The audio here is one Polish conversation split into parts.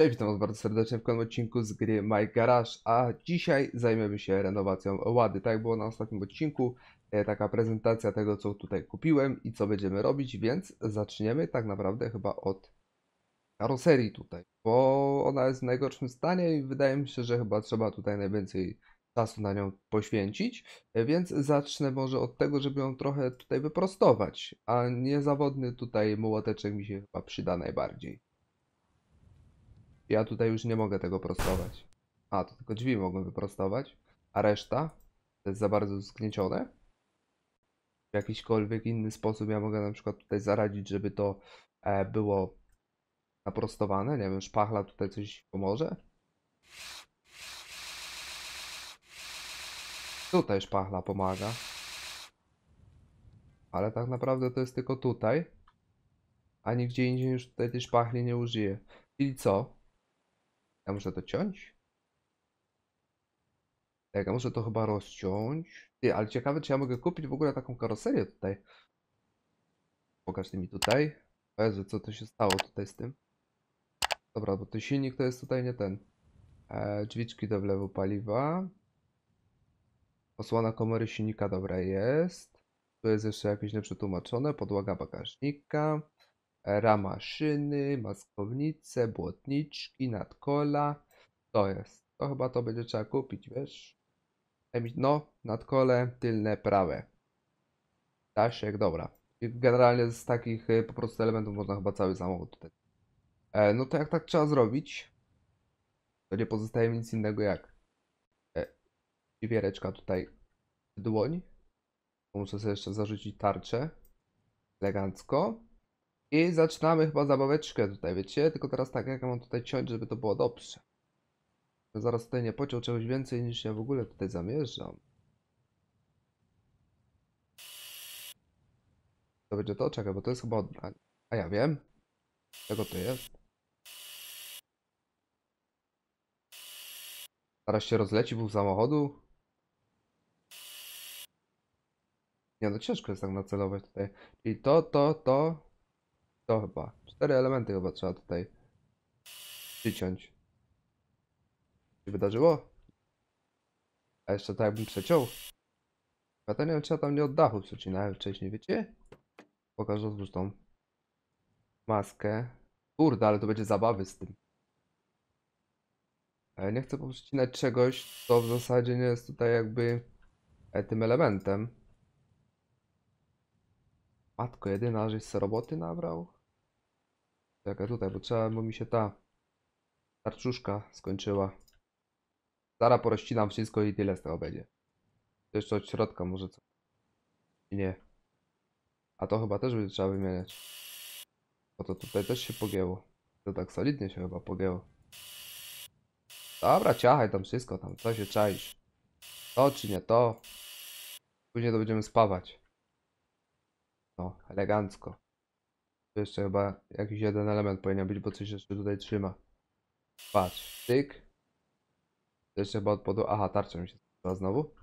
Cześć, witam was bardzo serdecznie w kolejnym odcinku z gry My Garage, a dzisiaj zajmiemy się renowacją Łady. Tak było na ostatnim odcinku, e, taka prezentacja tego, co tutaj kupiłem i co będziemy robić, więc zaczniemy tak naprawdę chyba od karoserii tutaj, bo ona jest w najgorszym stanie i wydaje mi się, że chyba trzeba tutaj najwięcej czasu na nią poświęcić, e, więc zacznę może od tego, żeby ją trochę tutaj wyprostować, a niezawodny tutaj młoteczek mi się chyba przyda najbardziej. Ja tutaj już nie mogę tego prostować. A, to tylko drzwi mogę wyprostować. A reszta to jest za bardzo zgniecione. W jakiśkolwiek inny sposób ja mogę na przykład tutaj zaradzić, żeby to e, było naprostowane. Nie wiem, szpachla tutaj coś pomoże. Tutaj szpachla pomaga. Ale tak naprawdę to jest tylko tutaj. A nigdzie indziej już tutaj tej szpachli nie użyję. Czyli co? Ja muszę to ciąć? Tak, ja muszę to chyba rozciąć. Ty, ale ciekawe, czy ja mogę kupić w ogóle taką karoserię tutaj. Pokaż mi tutaj. O Jezu, co to się stało tutaj z tym? Dobra, bo ten silnik to jest tutaj nie ten. E, drzwiczki do wlewu paliwa. Osłona komory silnika, dobra, jest. Tu jest jeszcze jakieś nieprzetłumaczone. Podłoga bagażnika. Rama szyny, maskownice, błotniczki, nadkola. To jest. To chyba to będzie trzeba kupić, wiesz? No, nadkole tylne prawe. Daszek, dobra. Generalnie z takich y, po prostu elementów można chyba cały samochód tutaj. E, no to jak tak trzeba zrobić, to nie pozostaje nic innego jak e, wiereczka tutaj dłoń. Muszę sobie jeszcze zarzucić tarczę. Elegancko. I zaczynamy chyba zabaweczkę tutaj, wiecie? Tylko teraz tak, jak ja mam tutaj ciąć, żeby to było dobrze. Zaraz tutaj nie pociął czegoś więcej niż ja w ogóle tutaj zamierzam. To będzie to? Czekaj, bo to jest chyba odbranie. A ja wiem. Czego to jest? Zaraz się rozleci wóz samochodu. Nie no, ciężko jest tak nacelować tutaj. Czyli to, to, to, to chyba. Cztery elementy chyba trzeba tutaj przyciąć. się wydarzyło? A jeszcze tak jakbym przeciął. Ja to nie wiem, tam nie od dachu przecinałem wcześniej, wiecie? Pokażę zresztą tą maskę. Kurde, ale to będzie zabawy z tym. Ale nie chcę poprzecinać czegoś, co w zasadzie nie jest tutaj jakby e, tym elementem. Matko jedyna, żeś roboty nabrał? Czekaj tutaj, bo trzeba, bo mi się ta tarczuszka skończyła. Zaraz porozcinam wszystko i tyle z tego będzie. Jeszcze od środka może co? Nie. A to chyba też będzie trzeba wymieniać. Bo to tutaj też się pogięło. To tak solidnie się chyba pogięło. Dobra, ciachaj tam wszystko tam, co się czaisz. To czy nie to. Później to będziemy spawać. No, elegancko. Tu jeszcze chyba jakiś jeden element powinien być, bo coś jeszcze tutaj trzyma. Patrz, tyk. To jeszcze chyba od podu... Aha, tarcza mi się skończyła znowu.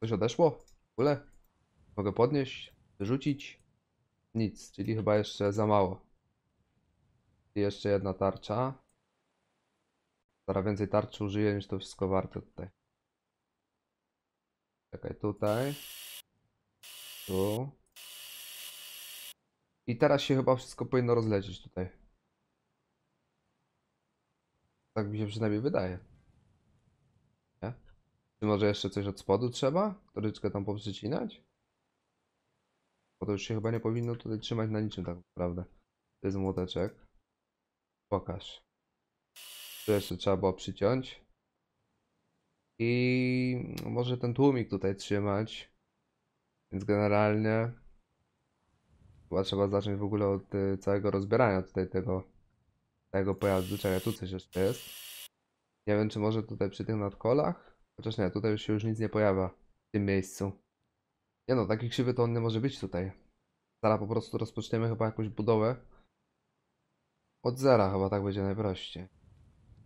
Coś odeszło? W ogóle? Mogę podnieść? Wyrzucić? Nic, czyli chyba jeszcze za mało. I jeszcze jedna tarcza. Zaraz więcej tarczy użyję niż to wszystko warte tutaj. Czekaj, tutaj. Tu. I teraz się chyba wszystko powinno rozlecieć tutaj. Tak mi się przynajmniej wydaje. Nie? Czy może jeszcze coś od spodu trzeba? Toryczkę tam poprzycinać? Bo to już się chyba nie powinno tutaj trzymać na niczym tak naprawdę. To jest młoteczek. Pokaż. Tu jeszcze trzeba było przyciąć. I może ten tłumik tutaj trzymać. Więc generalnie Chyba trzeba zacząć w ogóle od y, całego rozbierania tutaj tego, tego pojazdu. Czekaj, tu coś jeszcze jest. Nie wiem, czy może tutaj przy tych nadkolach? Chociaż nie, tutaj już się już nic nie pojawia w tym miejscu. Nie no, taki krzywy to on nie może być tutaj. Zaraz po prostu rozpoczniemy chyba jakąś budowę. Od zera chyba tak będzie najprościej.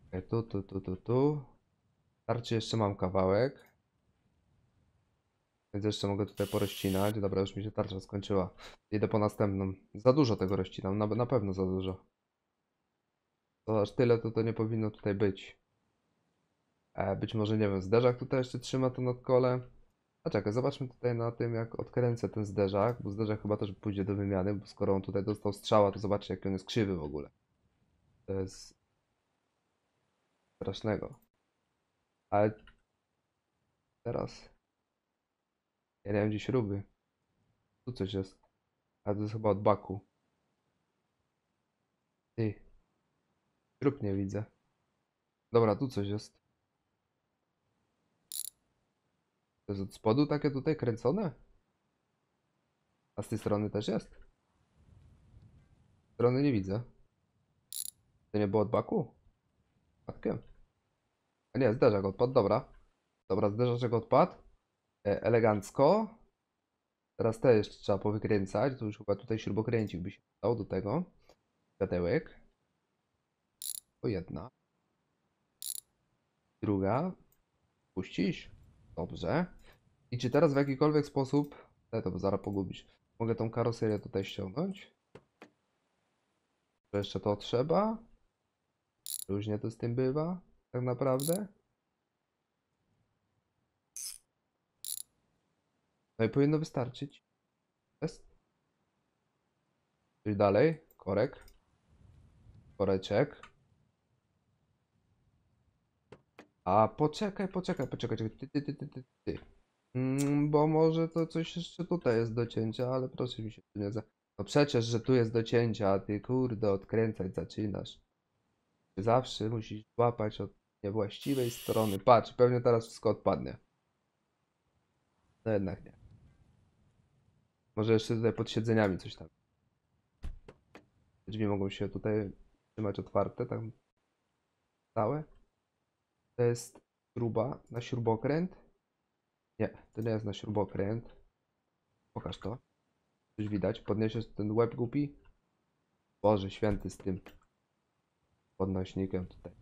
Czekaj, tu, tu, tu, tu, tu. Tarczy jeszcze mam kawałek. Więc jeszcze mogę tutaj porozcinać. Dobra, już mi się tarcza skończyła. Idę po następną. Za dużo tego rozcinam, na, na pewno za dużo. To aż tyle to to nie powinno tutaj być. E, być może, nie wiem, zderzak tutaj jeszcze trzyma to nad kole. A czekaj, zobaczmy tutaj na tym, jak odkręcę ten zderzak, bo zderzak chyba też pójdzie do wymiany, bo skoro on tutaj dostał strzała, to zobaczcie, jaki on jest krzywy w ogóle. To jest strasznego. Ale teraz ja nie wiem, gdzie śruby. Tu coś jest. Ale to jest chyba od baku. Ty. Śrub nie widzę. Dobra, tu coś jest. To jest od spodu takie tutaj kręcone? A z tej strony też jest? Z strony nie widzę. To nie było od baku? Przypadkiem? A nie, zderzak odpadł, dobra. Dobra, zderzaczek odpadł. E, elegancko. Teraz te jeszcze trzeba powykręcać. To już chyba tutaj śrubokręcik by się dał do tego. Światełek. To jedna. Druga. Puścisz. Dobrze. I czy teraz w jakikolwiek sposób... Te to zaraz pogubisz. Mogę tą karoserię tutaj ściągnąć? Jeszcze to trzeba? Różnie to z tym bywa, tak naprawdę. No i powinno wystarczyć. Jest. Czyli dalej. Korek. Koreczek. A poczekaj, poczekaj, poczekaj, czekaj. Ty, ty, ty, ty, ty, ty. Mm, bo może to coś jeszcze tutaj jest do cięcia, ale proszę mi się tu nie za... No przecież, że tu jest do cięcia, a ty kurde odkręcać zaczynasz. Zawsze musisz łapać od niewłaściwej strony. Patrz, pewnie teraz wszystko odpadnie. No jednak nie. Może jeszcze tutaj pod siedzeniami coś tam. Drzwi mogą się tutaj trzymać otwarte, tam stałe. To jest śruba na śrubokręt. Nie, to nie jest na śrubokręt. Pokaż to. Coś widać. Podniesiesz ten łeb głupi. Boże święty z tym podnośnikiem tutaj.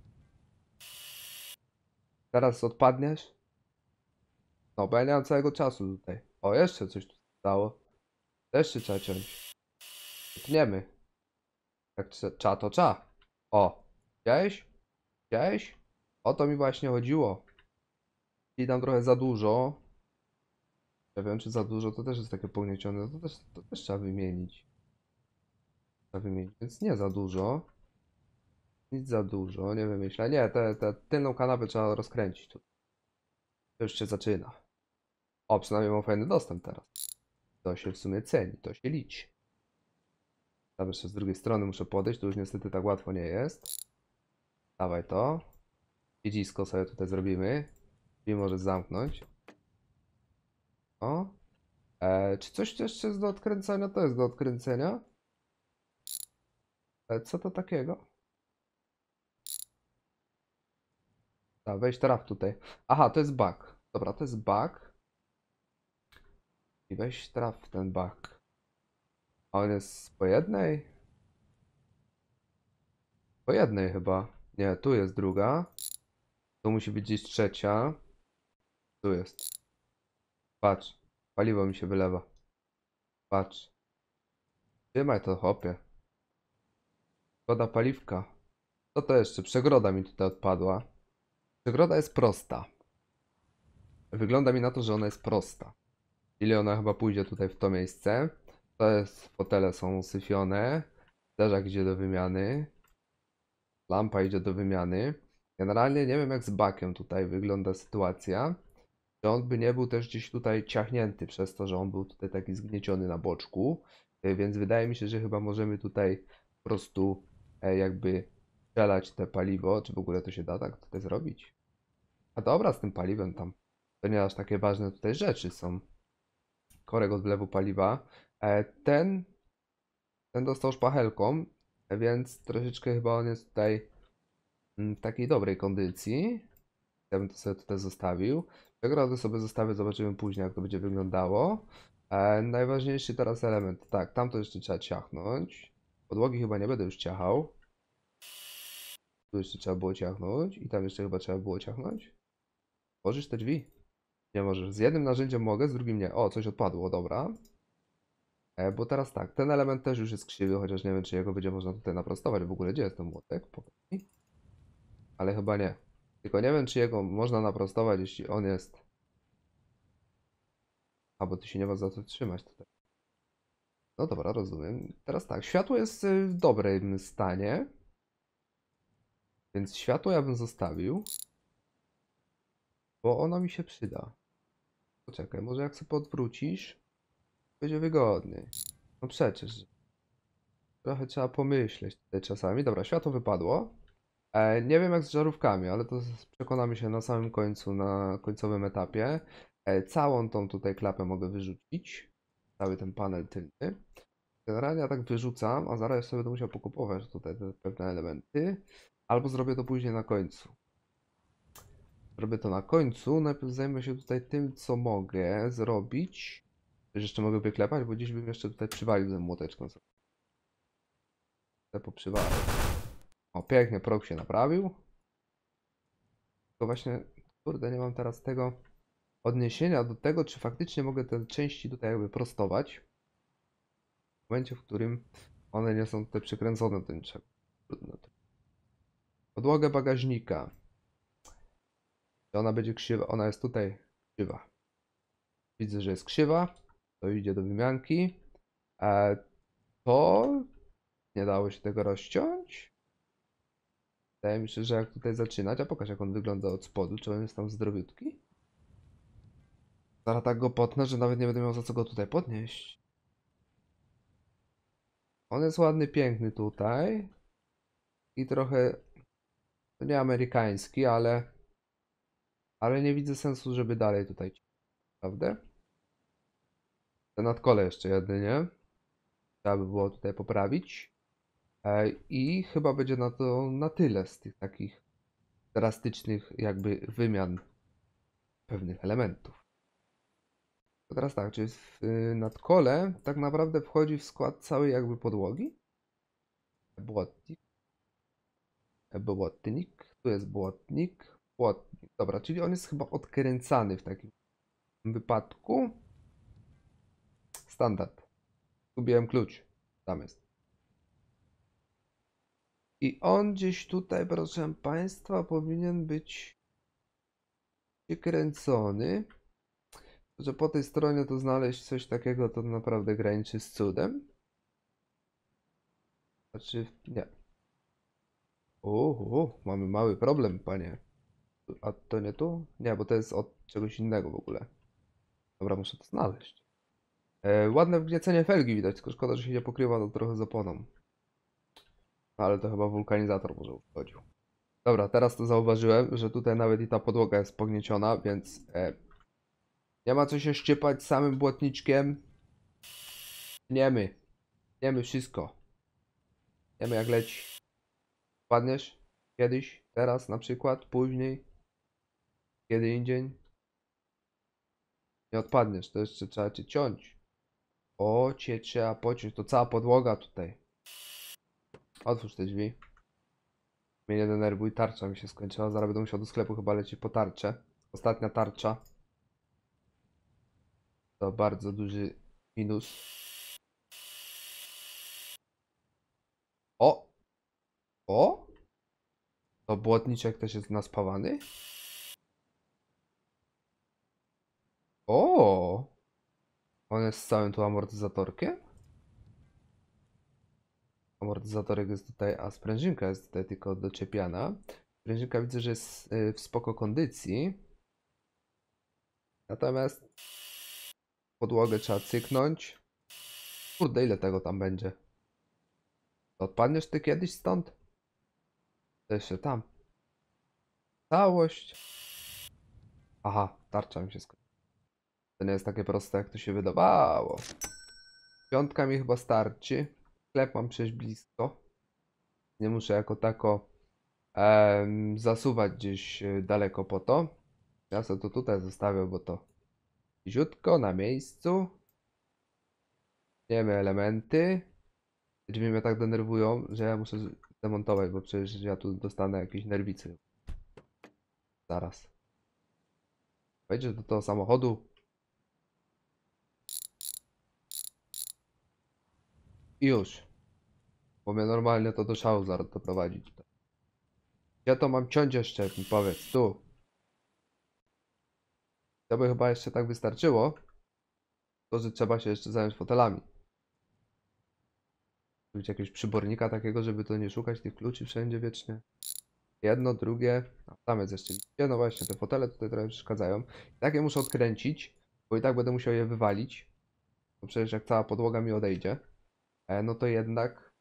Teraz odpadniesz. No, bo ja nie mam całego czasu tutaj. O, jeszcze coś tu stało. Też się trzeba ciąć. Tniemy. Jak cza, to cza. O, widziałeś? Widziałeś? O to mi właśnie chodziło. I tam trochę za dużo. Ja wiem, czy za dużo to też jest takie pogniecione. To też, to też trzeba wymienić. Trzeba wymienić, więc nie za dużo. Nic za dużo, nie wymyślę. Nie, tę te, tylną kanapę trzeba rozkręcić tu. To już się zaczyna. O, przynajmniej mam fajny dostęp teraz. To się w sumie ceni, to się liczy. Tam z drugiej strony muszę podejść, to już niestety tak łatwo nie jest. Dawaj to. Siedzisko sobie tutaj zrobimy. I możesz zamknąć. O. E, czy coś jeszcze jest do odkręcenia? To jest do odkręcenia. E, co to takiego? A, weź traf tutaj. Aha, to jest bug. Dobra, to jest bug. I weź traf ten bug. A on jest po jednej? Po jednej chyba. Nie, tu jest druga. Tu musi być gdzieś trzecia. Tu jest. Patrz. Paliwo mi się wylewa. Patrz. Trzymaj to, chłopie. Szkoda paliwka. Co to jeszcze? Przegroda mi tutaj odpadła. Przegroda jest prosta. Wygląda mi na to, że ona jest prosta. Czyli ona chyba pójdzie tutaj w to miejsce. To jest, fotele są usyfione. Zderzak idzie do wymiany. Lampa idzie do wymiany. Generalnie nie wiem jak z bakiem tutaj wygląda sytuacja. Czy on by nie był też gdzieś tutaj ciachnięty przez to, że on był tutaj taki zgnieciony na boczku. E, Więc wydaje mi się, że chyba możemy tutaj po prostu e, jakby strzelać te paliwo. Czy w ogóle to się da tak tutaj zrobić? A dobra, z tym paliwem tam. To nie aż takie ważne tutaj rzeczy są. Korek od wlewu paliwa. E, Ten, ten dostał szpachelką, więc troszeczkę chyba on jest tutaj mm, w takiej dobrej kondycji. Ja bym to sobie tutaj zostawił. Przegrodę sobie zostawię, zobaczymy później jak to będzie wyglądało. E, najważniejszy teraz element. Tak, tam to jeszcze trzeba ciachnąć. Podłogi chyba nie będę już ciachał. Tu jeszcze trzeba było ciachnąć. I tam jeszcze chyba trzeba było ciachnąć. Możesz te drzwi? Nie możesz. Z jednym narzędziem mogę, z drugim nie. O, coś odpadło, dobra. E, bo teraz tak, ten element też już jest krzywy, chociaż nie wiem, czy jego będzie można tutaj naprostować. W ogóle gdzie jest ten młotek? Powiedz mi. Ale chyba nie. Tylko nie wiem, czy jego można naprostować, jeśli on jest. A, bo ty się nie ma za co trzymać tutaj. No dobra, rozumiem. Teraz tak, światło jest y, w dobrym stanie. Więc światło ja bym zostawił. Bo ono mi się przyda. Poczekaj, może jak sobie odwrócisz, będzie wygodniej. No przecież. Trochę trzeba pomyśleć tutaj czasami. Dobra, światło wypadło. E, nie wiem jak z żarówkami, ale to przekonamy się na samym końcu, na końcowym etapie. E, całą tą tutaj klapę mogę wyrzucić. Cały ten panel tylny. Generalnie ja tak wyrzucam, a zaraz jeszcze będę musiał pokupować tutaj te pewne elementy. Albo zrobię to później na końcu. Zrobię to na końcu. Najpierw zajmę się tutaj tym, co mogę zrobić. Jeszcze mogę wyklepać, bo gdzieś bym jeszcze tutaj przywalił tym młoteczką. Te poprzywalę. O, pięknie, prog się naprawił. Tylko właśnie, kurde, nie mam teraz tego odniesienia do tego, czy faktycznie mogę te części tutaj jakby prostować. W momencie, w którym one nie są tutaj przykręcone do niczego. Podłogę bagażnika. Czy ona będzie krzywa? Ona jest tutaj krzywa. Widzę, że jest krzywa. To idzie do wymianki. E, to nie dało się tego rozciąć. Wydaje mi się, że jak tutaj zaczynać, a pokaż jak on wygląda od spodu, czy on jest tam zdrowiutki? Zaraz tak go potnę, że nawet nie będę miał za co go tutaj podnieść. On jest ładny, piękny tutaj. I trochę to nie amerykański, ale ale nie widzę sensu, żeby dalej tutaj prawda? Te nadkole jeszcze jedynie. Trzeba by było tutaj poprawić. E, I chyba będzie na to na tyle z tych takich drastycznych jakby wymian pewnych elementów. To teraz tak, czy w y, nadkole tak naprawdę wchodzi w skład całej jakby podłogi? Błotnik. E, Błotnik. Tu jest błotnik. Błotnik. Dobra, czyli on jest chyba odkręcany w takim wypadku. Standard. Zgubiłem klucz. Tam jest. I on gdzieś tutaj, proszę Państwa, powinien być przykręcony. Że po tej stronie to znaleźć coś takiego, to naprawdę graniczy z cudem. Znaczy, nie. Uhu, mamy mały problem, panie. A to nie tu? Nie, bo to jest od czegoś innego w ogóle. Dobra, muszę to znaleźć. E, ładne wgniecenie felgi widać, tylko szkoda, że się nie pokrywa to trochę z oponą. Ale to chyba wulkanizator może uszkodził. Dobra, teraz to zauważyłem, że tutaj nawet i ta podłoga jest pognieciona, więc e, nie ma co się szczypać samym błotniczkiem. Niemy. Niemy wszystko. Niemy jak leci. Padniesz? Kiedyś? Teraz na przykład? Później? Kiedy indziej? Nie odpadniesz, to jeszcze trzeba cię ciąć. O, cię trzeba pociąć, to cała podłoga tutaj. Otwórz te drzwi. Mnie nie denerwuj, tarcza mi się skończyła, zaraz będę musiał do sklepu chyba lecieć po tarczę. Ostatnia tarcza. To bardzo duży minus. O! O! To błotniczek też jest naspawany? O! On jest z całym tu amortyzatorkiem? Amortyzatorek jest tutaj, a sprężynka jest tutaj tylko doczepiana. Sprężynka widzę, że jest y, w spoko kondycji. Natomiast podłogę trzeba cyknąć. Kurde, ile tego tam będzie? Odpadniesz ty kiedyś stąd? To jeszcze tam. Całość. Aha, tarcza mi się skończyła. To nie jest takie proste, jak to się wydawało. Piątka mi chyba starczy. Sklep mam przecież blisko. Nie muszę jako tako em, zasuwać gdzieś e, daleko po to. Ja sobie to tutaj zostawię, bo to ziutko na miejscu. Wiemy elementy. Drzwi mnie tak denerwują, że ja muszę z- demontować, bo przecież ja tu dostanę jakieś nerwicy. Zaraz. Wejdziesz do tego samochodu. I już. Bo mnie normalnie to do szału zaraz doprowadzi. Ja to mam ciąć jeszcze, mi powiedz, tu. To by chyba jeszcze tak wystarczyło. To, że trzeba się jeszcze zająć fotelami. Zrobić jakiegoś przybornika takiego, żeby to nie szukać tych kluczy wszędzie wiecznie. Jedno, drugie. A tam jest jeszcze. Widzicie? No właśnie, te fotele tutaj trochę przeszkadzają. I tak je muszę odkręcić, bo i tak będę musiał je wywalić. Bo przecież jak cała podłoga mi odejdzie, no to jednak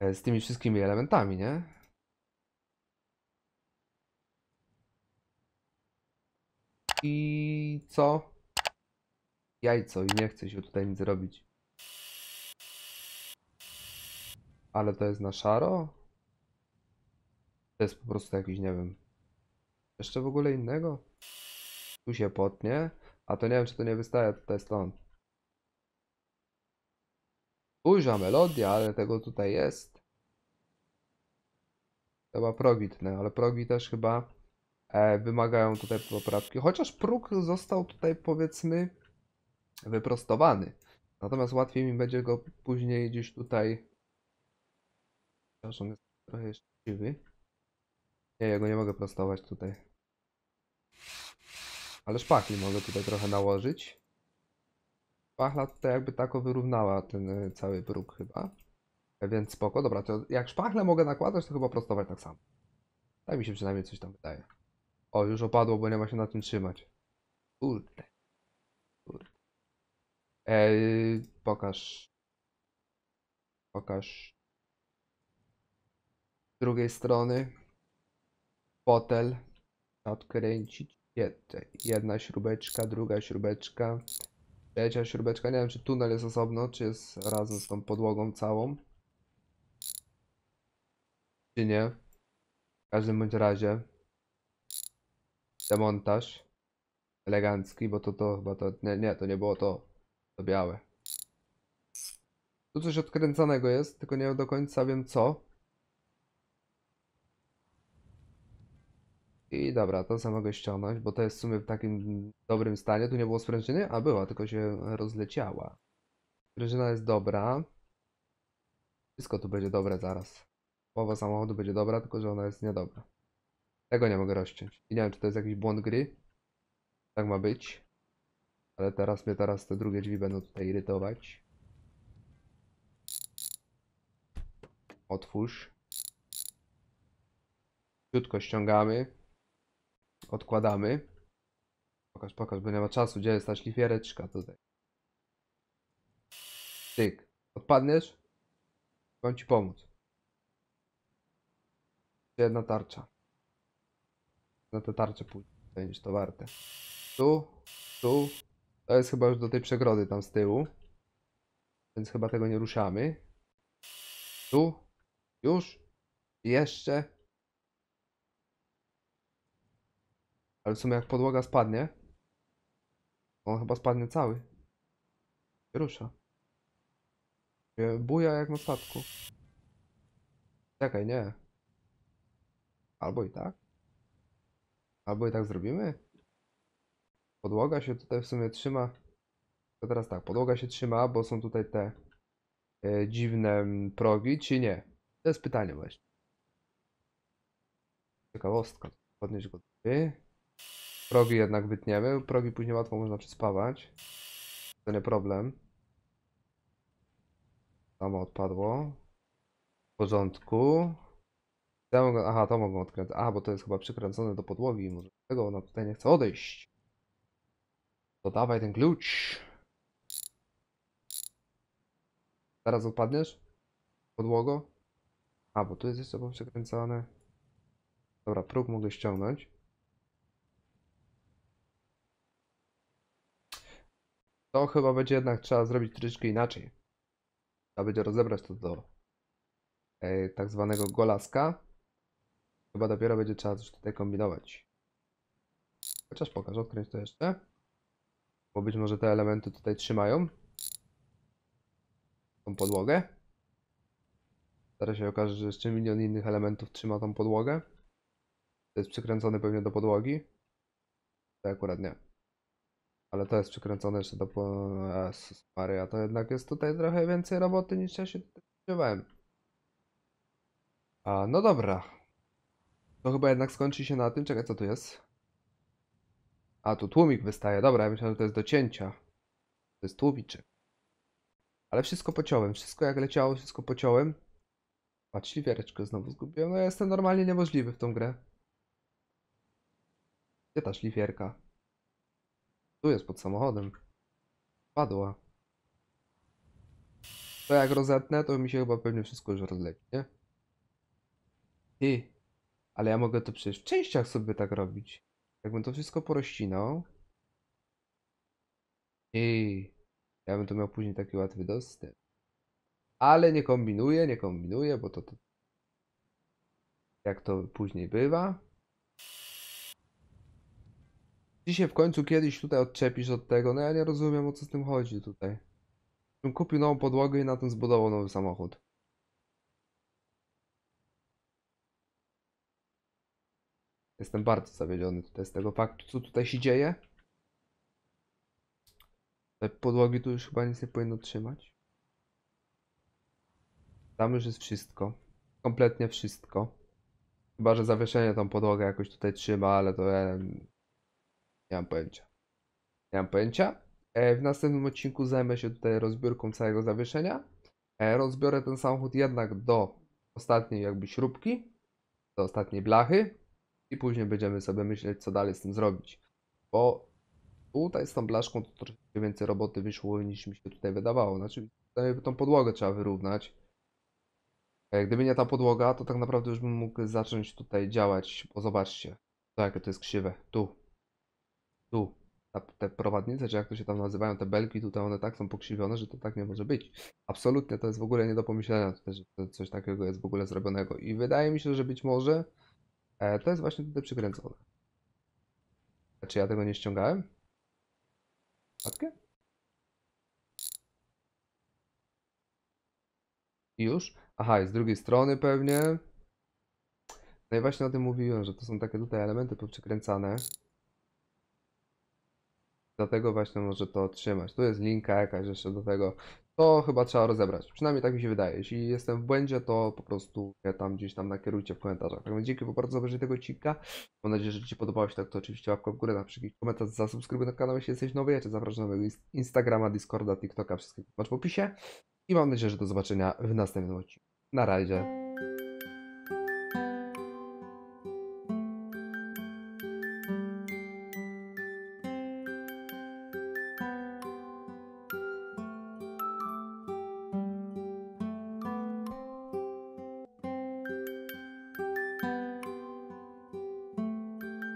e, z tymi wszystkimi elementami, nie? I co? Jajco i nie chce się tutaj nic robić. Ale to jest na szaro? To jest po prostu jakiś, nie wiem. Jeszcze w ogóle innego? Tu się potnie. A to nie wiem, czy to nie wystaje tutaj stąd. Ujrza melodia, ale tego tutaj jest. Chyba progi tnę, ale progi też chyba e, wymagają tutaj poprawki. Chociaż próg został tutaj powiedzmy wyprostowany. Natomiast łatwiej mi będzie go później gdzieś tutaj. On jest trochę jeszcze siwy. Nie, ja go nie mogę prostować tutaj. Ale szpachli mogę tutaj trochę nałożyć. Szpachla tutaj jakby tako wyrównała ten y, cały próg chyba. E, Więc spoko. Dobra, to jak szpachlę mogę nakładać, to chyba prostować tak samo. Tak mi się przynajmniej coś tam wydaje. O, już opadło, bo nie ma się na tym trzymać. Kurde. Kurde. Ej, pokaż. Pokaż. Z drugiej strony. Fotel. Odkręcić. Jed- Jedna śrubeczka, druga śrubeczka. Trzecia śrubeczka. Nie wiem, czy tunel jest osobno, czy jest razem z tą podłogą całą. Czy nie. W każdym bądź razie. Demontaż. Elegancki, bo to to chyba to. Nie, nie, to nie było to. To białe. Tu coś odkręcanego jest, tylko nie do końca wiem co. I dobra, to samo mogę ściągnąć, bo to jest w sumie w takim dobrym stanie. Tu nie było sprężyny? A była, tylko się rozleciała. Sprężyna jest dobra. Wszystko tu będzie dobre zaraz. Połowa samochodu będzie dobra, tylko że ona jest niedobra. Tego nie mogę rozciąć. I nie wiem, czy to jest jakiś błąd gry. Tak ma być. Ale teraz mnie teraz te drugie drzwi będą tutaj irytować. Otwórz. Ciutko ściągamy. Odkładamy. Pokaż, pokaż, bo nie ma czasu. Gdzie jest ta szlifiereczka tutaj? Tyk. Odpadniesz? Mam ci pomóc. Jedna tarcza. Na tę tarczę pójdzie. Będziesz to warte. Tu, tu. To jest chyba już do tej przegrody tam z tyłu. Więc chyba tego nie ruszamy. Tu. Już. Jeszcze. Ale w sumie jak podłoga spadnie, on chyba spadnie cały. Rusza. Buja jak na statku. Czekaj, nie. Albo i tak. Albo i tak zrobimy. Podłoga się tutaj w sumie trzyma. To teraz tak, podłoga się trzyma, bo są tutaj te e, dziwne mm, progi, czy nie? To jest pytanie właśnie. Ciekawostka. Podnieść go. Progi jednak wytniemy. Progi później łatwo można przyspawać. To nie problem. Samo odpadło. W porządku. Ja mogę, aha, to mogą odkręcać. Aha, bo to jest chyba przykręcone do podłogi może dlatego ona tutaj nie chce odejść. To dawaj ten klucz. Teraz odpadniesz? Podłogo? A, bo tu jest jeszcze poprzykręcane. Dobra, próg mogę ściągnąć. To chyba będzie jednak trzeba zrobić troszeczkę inaczej. Trzeba będzie rozebrać to do e, tak zwanego golaska. Chyba dopiero będzie trzeba coś tutaj kombinować. Chociaż pokaż, odkręć to jeszcze. Bo być może te elementy tutaj trzymają. Tą podłogę. Zaraz się okaże, że jeszcze milion innych elementów trzyma tą podłogę. To jest przykręcony pewnie do podłogi. To akurat nie. Ale to jest przykręcone jeszcze do... Jezus Maria, to jednak jest tutaj trochę więcej roboty niż ja się tutaj spodziewałem. A, no dobra. To chyba jednak skończy się na tym. Czekaj, co tu jest? A, tu tłumik wystaje. Dobra, ja myślałem, że to jest do cięcia. To jest tłumiczek. Ale wszystko pociąłem. Wszystko jak leciało, wszystko pociąłem. Patrz, śliwiereczkę znowu zgubiłem. No ja jestem normalnie niemożliwy w tą grę. Gdzie ta szlifierka? Tu jest pod samochodem. Padła. To jak rozetnę, to mi się chyba pewnie wszystko już rozleci, nie? Ty. Ale ja mogę to przecież w częściach sobie tak robić. Jakbym to wszystko porościnał. Ej, ja bym to miał później taki łatwy dostęp. Ale nie kombinuję, nie kombinuję, bo to, to jak to później bywa. Ty się w końcu kiedyś tutaj odczepisz od tego, no ja nie rozumiem o co z tym chodzi tutaj. Bym kupił nową podłogę i na tym zbudował nowy samochód. Jestem bardzo zawiedziony tutaj z tego faktu, co tutaj się dzieje. Te podłogi tu już chyba nic nie powinno trzymać. Tam już jest wszystko. Kompletnie wszystko. Chyba, że zawieszenie tą podłogę jakoś tutaj trzyma, ale to ja nie mam pojęcia. Nie mam pojęcia. E, W następnym odcinku zajmę się tutaj rozbiórką całego zawieszenia. E, Rozbiorę ten samochód jednak do ostatniej jakby śrubki, do ostatniej blachy i później będziemy sobie myśleć, co dalej z tym zrobić. Bo tutaj z tą blaszką to troszeczkę więcej roboty wyszło niż mi się tutaj wydawało. Znaczy, tą podłogę trzeba wyrównać. E, Gdyby nie ta podłoga, to tak naprawdę już bym mógł zacząć tutaj działać, bo zobaczcie, to jakie to jest krzywe. Tu, tu, te prowadnice, czy jak to się tam nazywają, te belki, tutaj one tak są pokrzywione, że to tak nie może być. Absolutnie, to jest w ogóle nie do pomyślenia że coś takiego jest w ogóle zrobionego. I wydaje mi się, że być może e, to jest właśnie tutaj przykręcone. Czy ja tego nie ściągałem? Matkę? Już? Aha, i z drugiej strony pewnie. No i właśnie o tym mówiłem, że to są takie tutaj elementy poprzykręcane. Dlatego właśnie może to otrzymać. Tu jest linka jakaś jeszcze do tego. To chyba trzeba rozebrać. Przynajmniej tak mi się wydaje. Jeśli jestem w błędzie, to po prostu mnie tam gdzieś tam nakierujcie w komentarzach. Tak więc dzięki bardzo za obejrzenie tego odcinka. Mam nadzieję, że Ci się podobało. Jeśli tak, to oczywiście łapka w górę, napisz jakiś komentarz, zasubskrybuj na kanał, jeśli jesteś nowy. Ja Cię zapraszam na mojego Instagrama, Discorda, TikToka, wszystkie masz w opisie. I mam nadzieję, że do zobaczenia w następnym odcinku. Na razie.